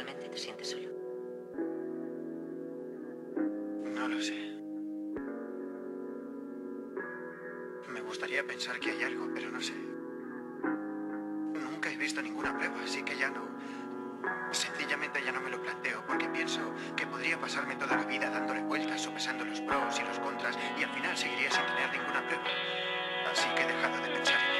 ¿Actualmente te sientes solo? No lo sé. Me gustaría pensar que hay algo, pero no sé. Nunca he visto ninguna prueba, así que ya no... Sencillamente ya no me lo planteo, porque pienso que podría pasarme toda la vida dándole vueltas, sopesando los pros y los contras, y al final seguiría sin tener ninguna prueba. Así que he dejado de pensar.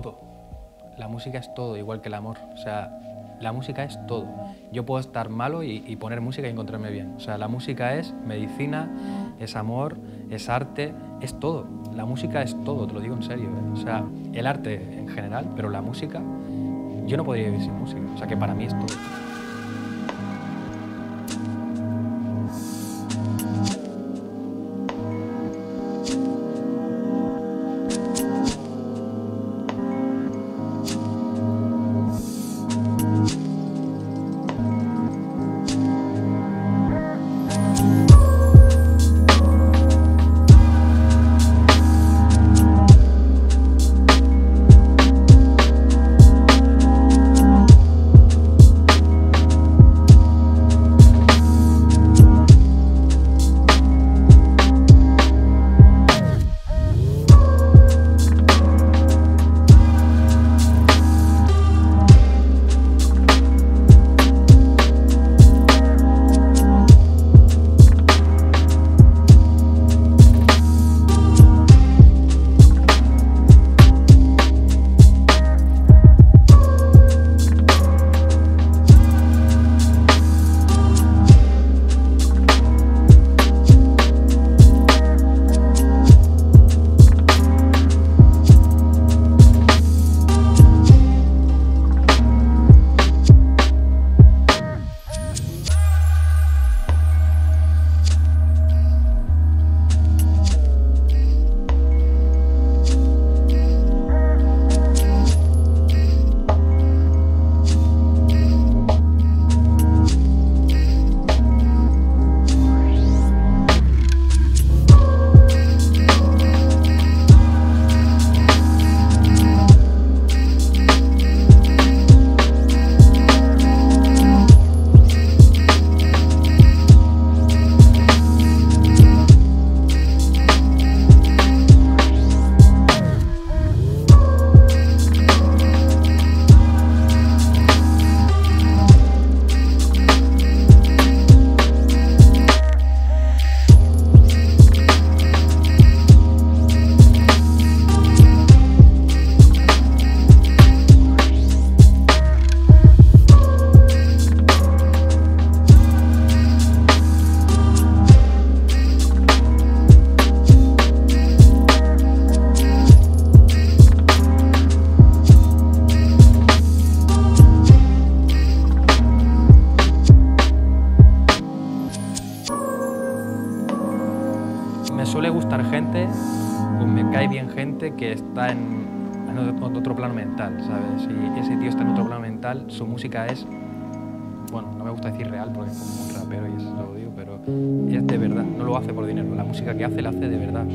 Todo. La música es todo, igual que el amor. O sea, la música es todo. Yo puedo estar malo y, poner música y encontrarme bien. O sea, la música es medicina, es amor, es arte, es todo. La música es todo, te lo digo en serio. ¿eh? O sea, el arte en general, pero la música, yo no podría vivir sin música. O sea, que para mí es todo. Su música es, bueno, no me gusta decir real porque es como un rapero y eso lo digo, pero es de verdad, no lo hace por dinero, la música que hace la hace de verdad.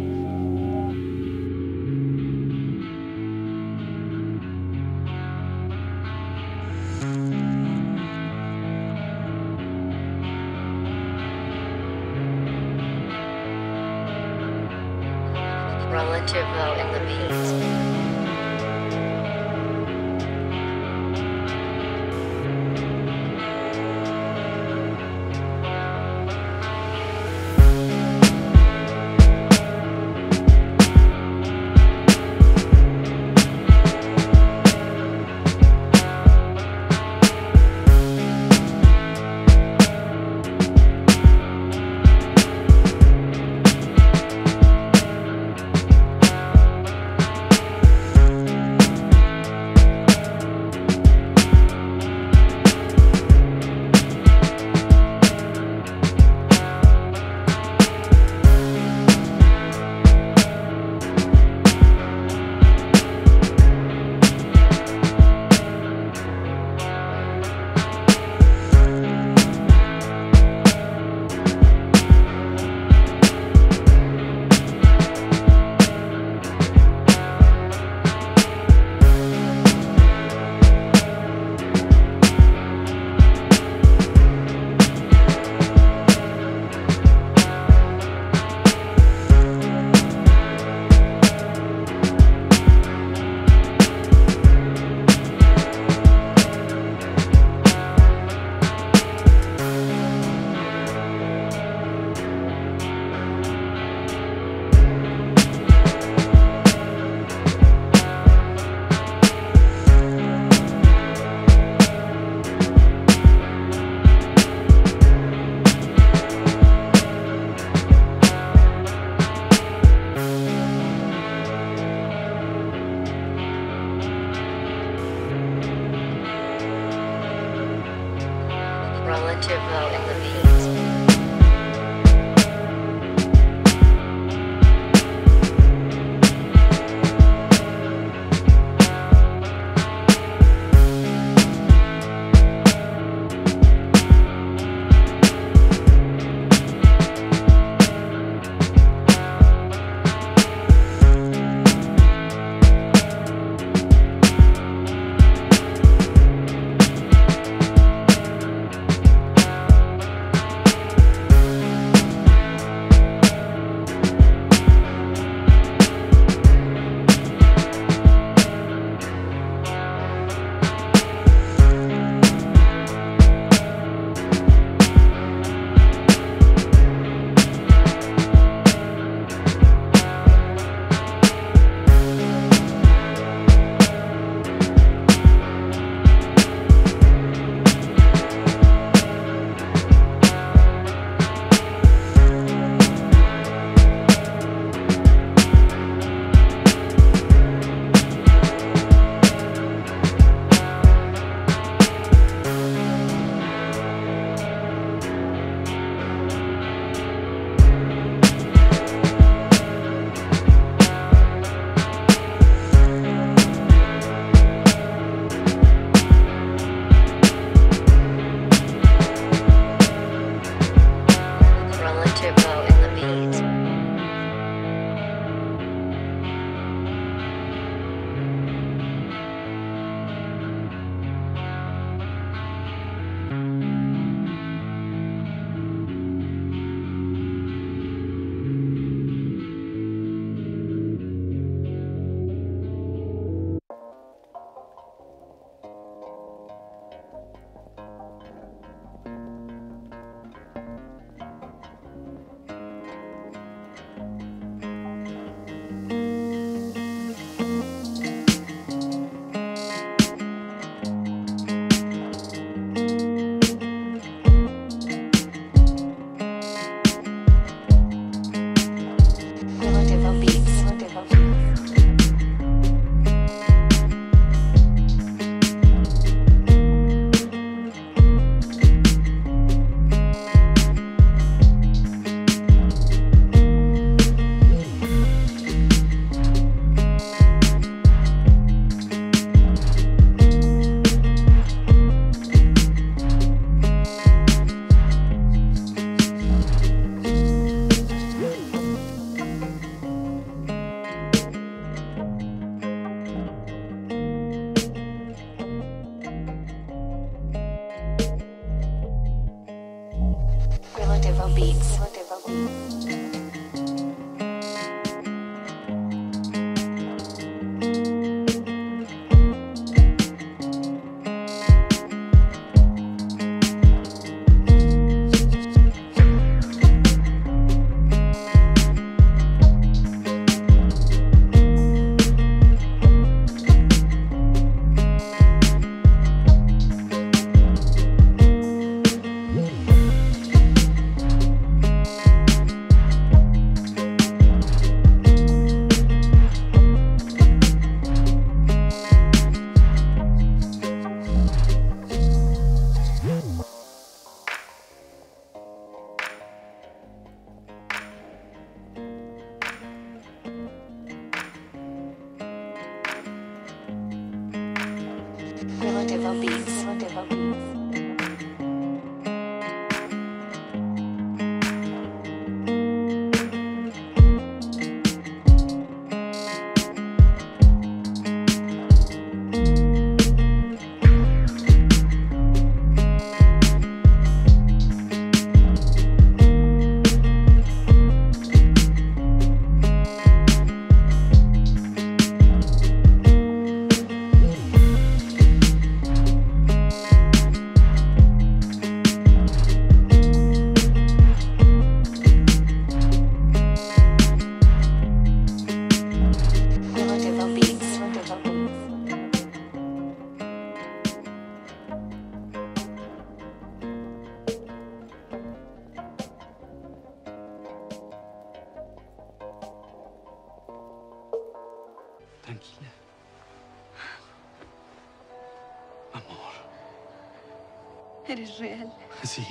Eres real. Sí.